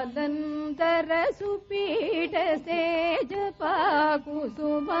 हदन्तर सुपीठ सेपा कुसुमा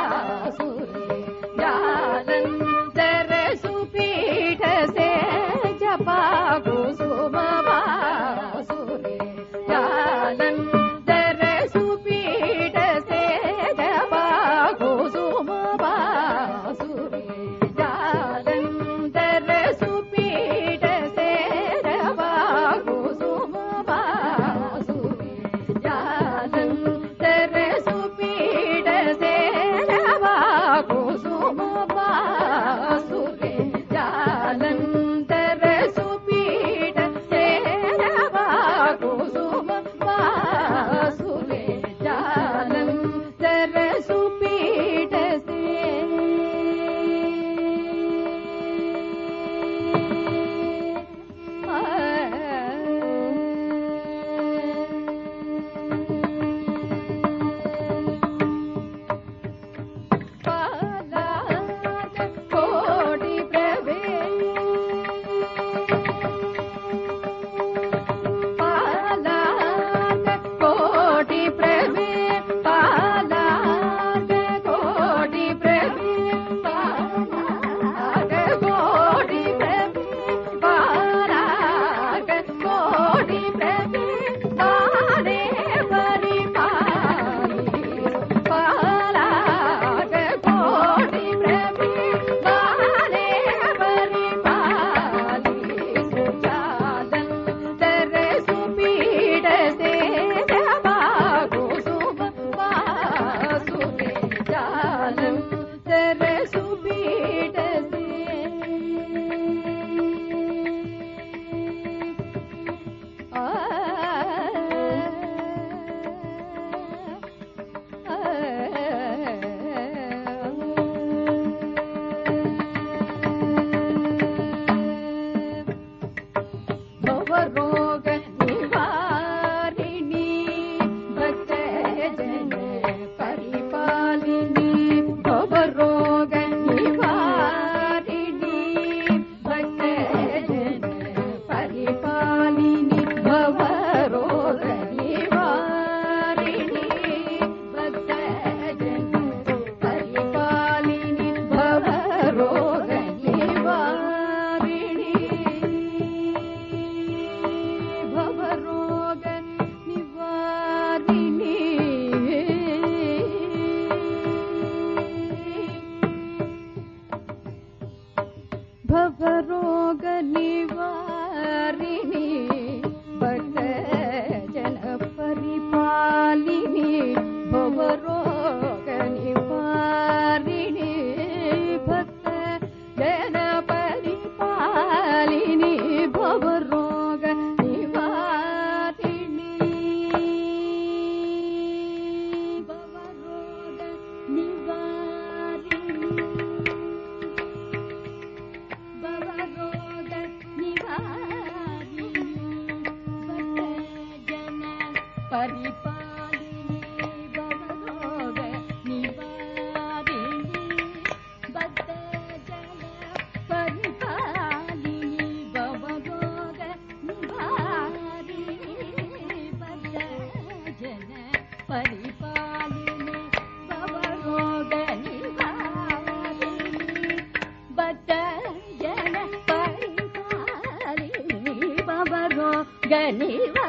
గనివా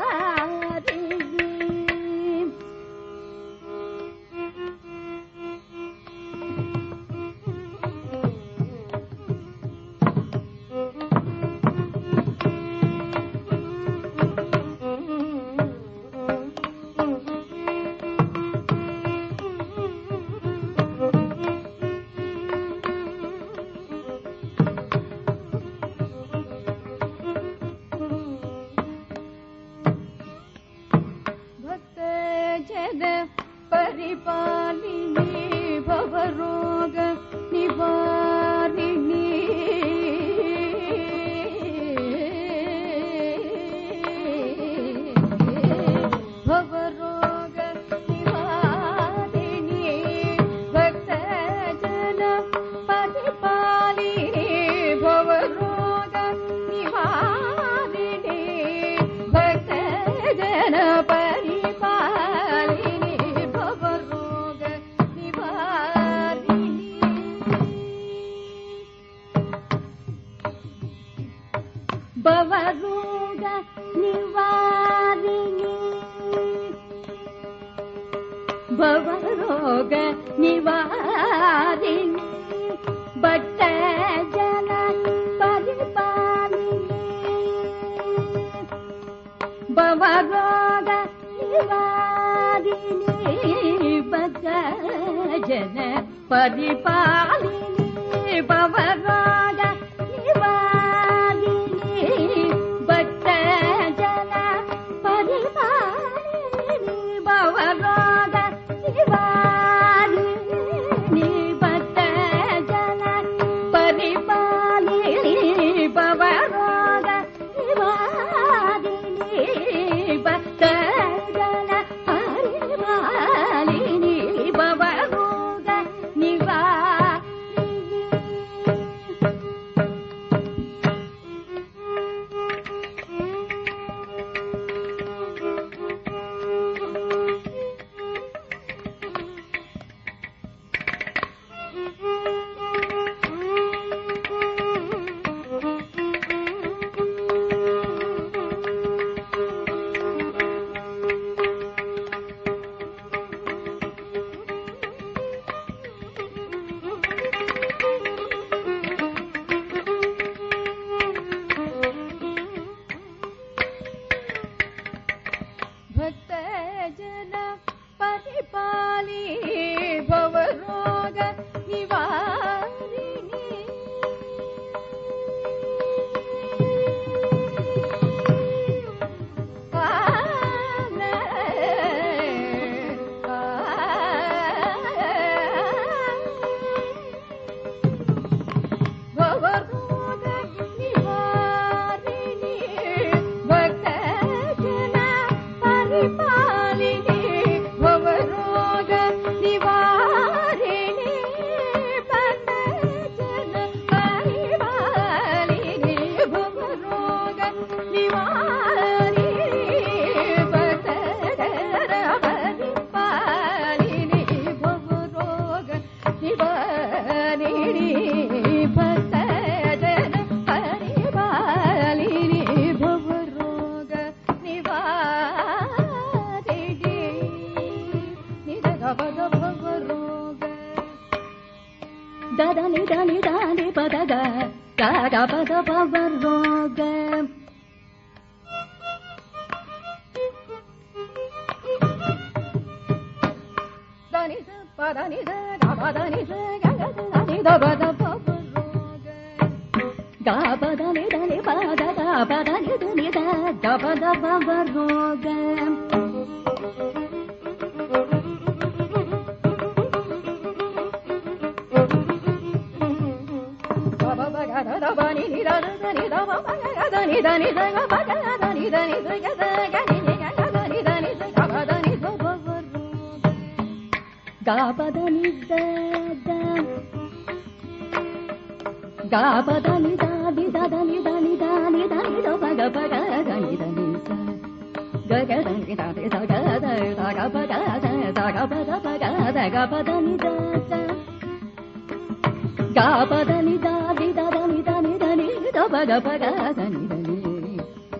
जन परिपालिनी। भवरोग निवारिणी भक्त जन परिपालिनी। भवरोग दा नि दा नि दा नि प दा दा दा दा प दा प व रो ग दा नि सा प दा नि सा दा प दा नि सा गा गा दा नि दा प दा प व रो ग दा प दा नि दा नि प दा दा प दा नि दा नि दा दा प दा प व रो ग గాపదని గాపదని దాది దదని దని దాని దని దగ పగ దని దని గగ దని దాది దగ దగ పగ దగ పద పగ దగ పదని దాద గాపదని దాది దదని దని దని దగ పగ దని